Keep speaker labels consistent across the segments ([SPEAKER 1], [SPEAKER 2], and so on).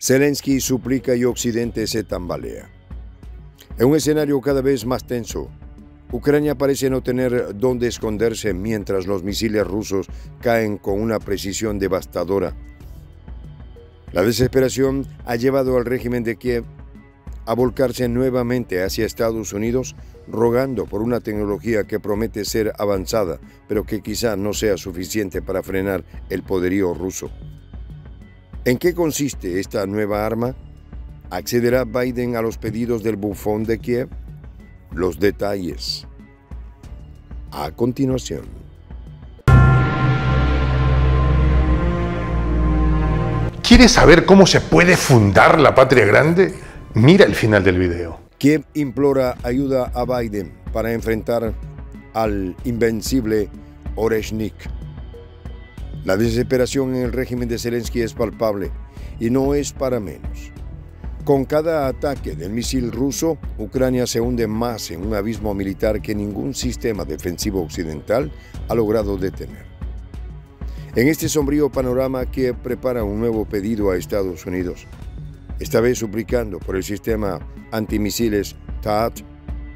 [SPEAKER 1] Zelensky suplica y Occidente se tambalea. En un escenario cada vez más tenso, Ucrania parece no tener dónde esconderse mientras los misiles rusos caen con una precisión devastadora. La desesperación ha llevado al régimen de Kiev a volcarse nuevamente hacia Estados Unidos, rogando por una tecnología que promete ser avanzada, pero que quizá no sea suficiente para frenar el poderío ruso. ¿En qué consiste esta nueva arma? ¿Accederá Biden a los pedidos del bufón de Kiev? Los detalles. A continuación.
[SPEAKER 2] ¿Quieres saber cómo se puede fundar la patria grande? Mira el final del video.
[SPEAKER 1] Kiev implora ayuda a Biden para enfrentar al invencible Oreshnik. La desesperación en el régimen de Zelensky es palpable y no es para menos. Con cada ataque del misil ruso, Ucrania se hunde más en un abismo militar que ningún sistema defensivo occidental ha logrado detener. En este sombrío panorama, Kiev prepara un nuevo pedido a Estados Unidos, esta vez suplicando por el sistema antimisiles TAT,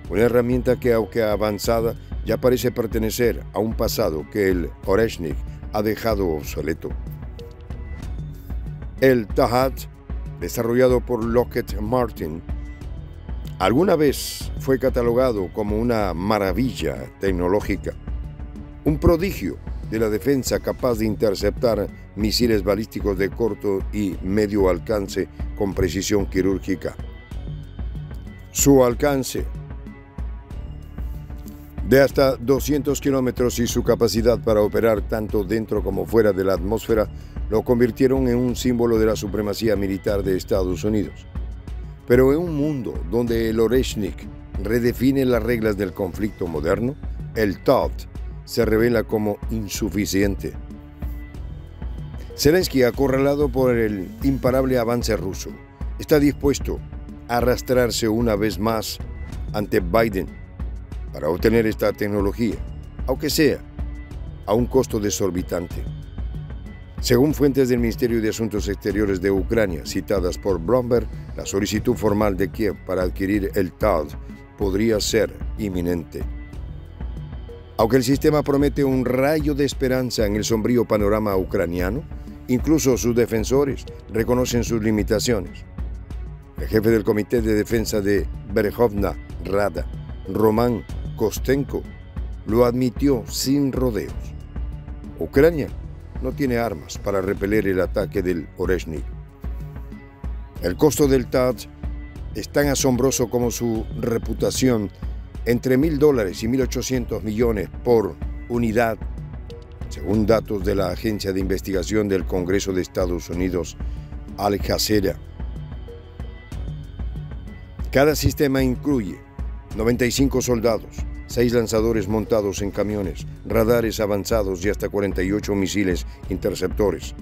[SPEAKER 1] una herramienta que, aunque avanzada, ya parece pertenecer a un pasado que el Oreshnik ha dejado obsoleto. El Tahat, desarrollado por Lockheed Martin, alguna vez fue catalogado como una maravilla tecnológica, un prodigio de la defensa capaz de interceptar misiles balísticos de corto y medio alcance con precisión quirúrgica. Su alcance de hasta 200 kilómetros y su capacidad para operar tanto dentro como fuera de la atmósfera lo convirtieron en un símbolo de la supremacía militar de Estados Unidos. Pero en un mundo donde el Oreshnik redefine las reglas del conflicto moderno, el TOT se revela como insuficiente. Zelensky, acorralado por el imparable avance ruso, está dispuesto a arrastrarse una vez más ante Biden para obtener esta tecnología, aunque sea a un costo desorbitante. Según fuentes del Ministerio de Asuntos Exteriores de Ucrania citadas por Blomberg, la solicitud formal de Kiev para adquirir el TAD podría ser inminente. Aunque el sistema promete un rayo de esperanza en el sombrío panorama ucraniano, incluso sus defensores reconocen sus limitaciones. El jefe del Comité de Defensa de Berhovna Rada, Román Kostenko lo admitió sin rodeos. Ucrania no tiene armas para repeler el ataque del Oreshnik. El costo del TAD es tan asombroso como su reputación, entre mil dólares y 1.800 millones por unidad, según datos de la Agencia de Investigación del Congreso de Estados Unidos, Al Jazeera. Cada sistema incluye 95 soldados, seis lanzadores montados en camiones, radares avanzados y hasta 48 misiles interceptores.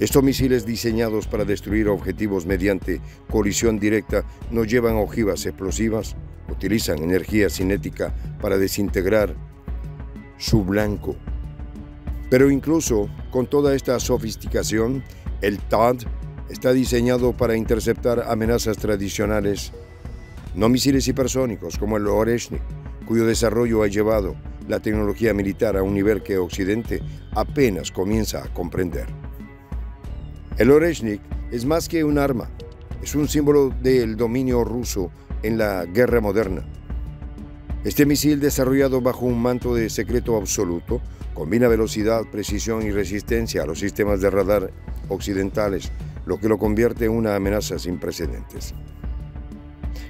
[SPEAKER 1] Estos misiles diseñados para destruir objetivos mediante colisión directa no llevan ojivas explosivas, utilizan energía cinética para desintegrar su blanco. Pero incluso con toda esta sofisticación, el TAD está diseñado para interceptar amenazas tradicionales, no misiles hipersónicos como el Oreshnik, cuyo desarrollo ha llevado la tecnología militar a un nivel que Occidente apenas comienza a comprender. El Oreshnik es más que un arma, es un símbolo del dominio ruso en la guerra moderna. Este misil desarrollado bajo un manto de secreto absoluto combina velocidad, precisión y resistencia a los sistemas de radar occidentales, lo que lo convierte en una amenaza sin precedentes.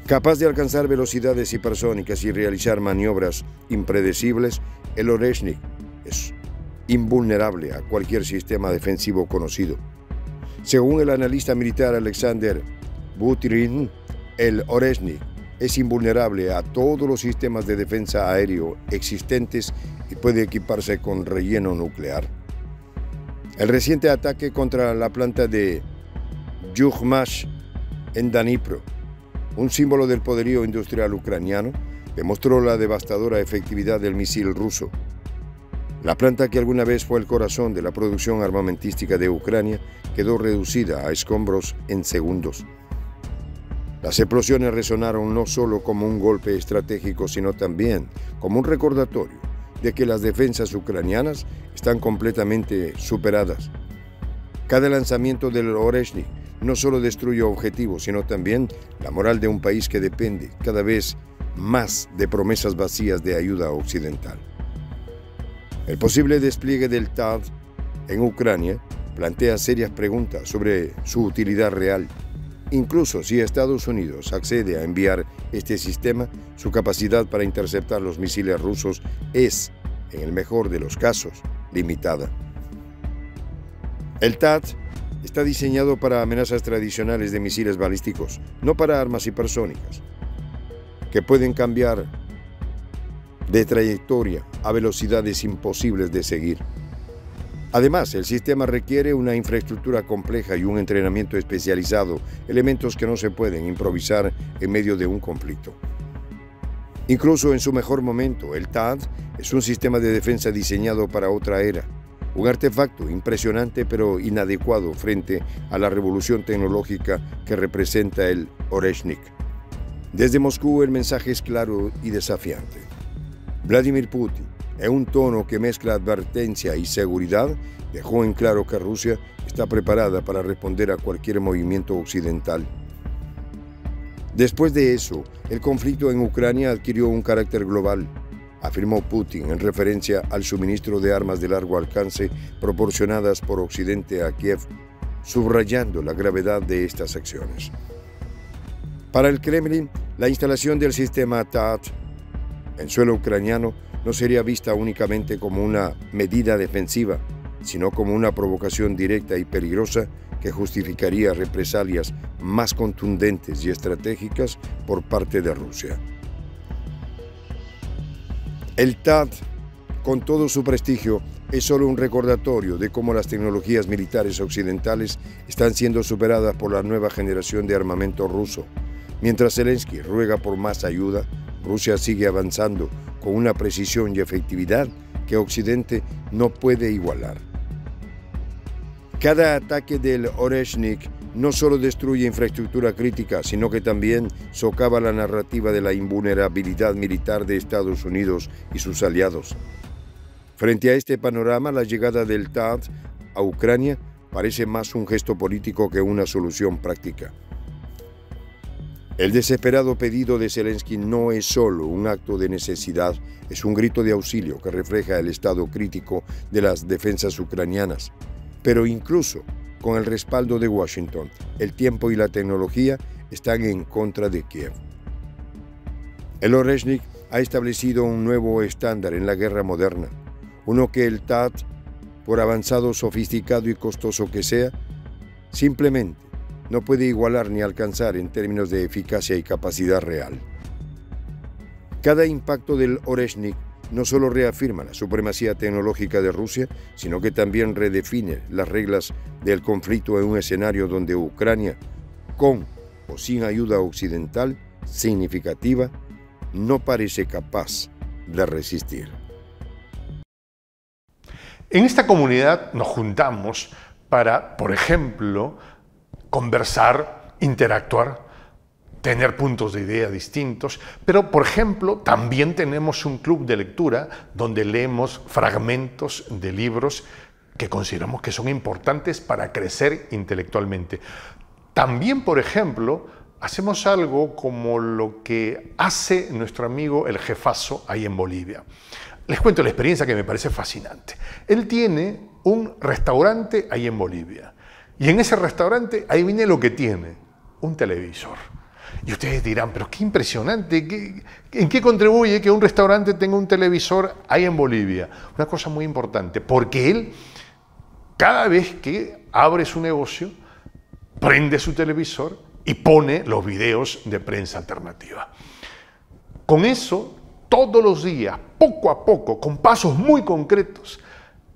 [SPEAKER 1] Capaz de alcanzar velocidades hipersónicas y realizar maniobras impredecibles, el Oreshnik es invulnerable a cualquier sistema defensivo conocido. Según el analista militar Alexander Butrin, el Oreshnik es invulnerable a todos los sistemas de defensa aéreo existentes y puede equiparse con relleno nuclear. El reciente ataque contra la planta de Yugmash en Danipro un símbolo del poderío industrial ucraniano, demostró la devastadora efectividad del misil ruso. La planta que alguna vez fue el corazón de la producción armamentística de Ucrania quedó reducida a escombros en segundos. Las explosiones resonaron no solo como un golpe estratégico, sino también como un recordatorio de que las defensas ucranianas están completamente superadas. Cada lanzamiento del Oreshnik no solo destruye objetivos, sino también la moral de un país que depende cada vez más de promesas vacías de ayuda occidental. El posible despliegue del TAD en Ucrania plantea serias preguntas sobre su utilidad real. Incluso si Estados Unidos accede a enviar este sistema, su capacidad para interceptar los misiles rusos es, en el mejor de los casos, limitada. El TAD está diseñado para amenazas tradicionales de misiles balísticos, no para armas hipersónicas, que pueden cambiar de trayectoria a velocidades imposibles de seguir. Además, el sistema requiere una infraestructura compleja y un entrenamiento especializado, elementos que no se pueden improvisar en medio de un conflicto. Incluso en su mejor momento, el TAD es un sistema de defensa diseñado para otra era, un artefacto impresionante pero inadecuado frente a la revolución tecnológica que representa el Oreshnik. Desde Moscú el mensaje es claro y desafiante. Vladimir Putin, en un tono que mezcla advertencia y seguridad, dejó en claro que Rusia está preparada para responder a cualquier movimiento occidental. Después de eso, el conflicto en Ucrania adquirió un carácter global, afirmó Putin en referencia al suministro de armas de largo alcance proporcionadas por Occidente a Kiev, subrayando la gravedad de estas acciones. Para el Kremlin, la instalación del sistema TAT en suelo ucraniano no sería vista únicamente como una medida defensiva, sino como una provocación directa y peligrosa que justificaría represalias más contundentes y estratégicas por parte de Rusia. El TAD, con todo su prestigio, es solo un recordatorio de cómo las tecnologías militares occidentales están siendo superadas por la nueva generación de armamento ruso. Mientras Zelensky ruega por más ayuda, Rusia sigue avanzando con una precisión y efectividad que Occidente no puede igualar. Cada ataque del Oreshnik no solo destruye infraestructura crítica, sino que también socava la narrativa de la invulnerabilidad militar de Estados Unidos y sus aliados. Frente a este panorama, la llegada del TAD a Ucrania parece más un gesto político que una solución práctica. El desesperado pedido de Zelensky no es solo un acto de necesidad, es un grito de auxilio que refleja el estado crítico de las defensas ucranianas. Pero incluso con el respaldo de Washington, el tiempo y la tecnología están en contra de Kiev. El Oreshnik ha establecido un nuevo estándar en la guerra moderna, uno que el TAT, por avanzado, sofisticado y costoso que sea, simplemente no puede igualar ni alcanzar en términos de eficacia y capacidad real. Cada impacto del Oreshnik no solo reafirma la supremacía tecnológica de Rusia, sino que también redefine las reglas del conflicto en un escenario donde Ucrania, con o sin ayuda occidental significativa, no parece capaz de resistir.
[SPEAKER 2] En esta comunidad nos juntamos para, por ejemplo, conversar, interactuar, tener puntos de idea distintos, pero por ejemplo también tenemos un club de lectura donde leemos fragmentos de libros que consideramos que son importantes para crecer intelectualmente. También, por ejemplo, hacemos algo como lo que hace nuestro amigo el jefazo ahí en Bolivia. Les cuento la experiencia que me parece fascinante. Él tiene un restaurante ahí en Bolivia y en ese restaurante, ahí viene lo que tiene, un televisor. Y ustedes dirán, pero qué impresionante, ¿en qué contribuye que un restaurante tenga un televisor ahí en Bolivia? Una cosa muy importante, porque él, cada vez que abre su negocio, prende su televisor y pone los videos de prensa alternativa. Con eso, todos los días, poco a poco, con pasos muy concretos,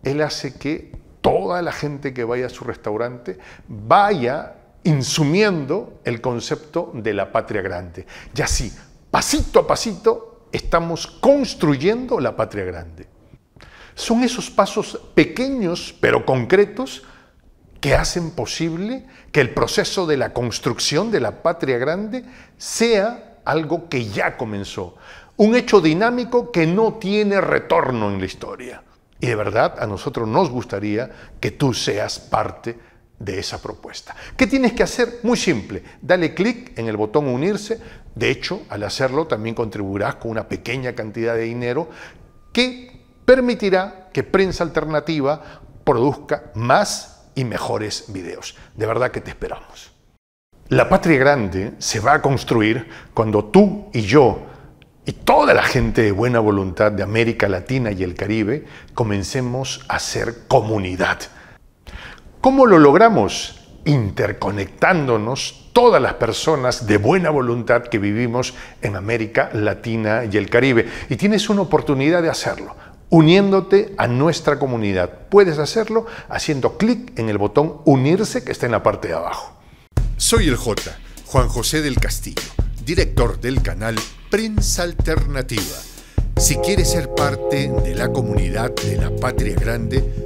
[SPEAKER 2] él hace que toda la gente que vaya a su restaurante vaya insumiendo el concepto de la patria grande. Y así, pasito a pasito, estamos construyendo la patria grande. Son esos pasos pequeños pero concretos que hacen posible que el proceso de la construcción de la patria grande sea algo que ya comenzó, un hecho dinámico que no tiene retorno en la historia. Y de verdad a nosotros nos gustaría que tú seas parte de esa propuesta. ¿Qué tienes que hacer? Muy simple, dale clic en el botón unirse. De hecho, al hacerlo también contribuirás con una pequeña cantidad de dinero que permitirá que Prensa Alternativa produzca más y mejores videos. De verdad que te esperamos. La patria grande se va a construir cuando tú y yo y toda la gente de buena voluntad de América Latina y el Caribe comencemos a ser comunidad. ¿Cómo lo logramos? Interconectándonos todas las personas de buena voluntad que vivimos en América Latina y el Caribe. Y tienes una oportunidad de hacerlo, uniéndote a nuestra comunidad. Puedes hacerlo haciendo clic en el botón unirse que está en la parte de abajo.
[SPEAKER 3] Soy el J, Juan José del Castillo, director del canal Prensa Alternativa. Si quieres ser parte de la comunidad de la Patria Grande,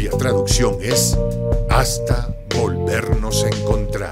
[SPEAKER 3] cuya traducción es hasta volvernos a encontrar.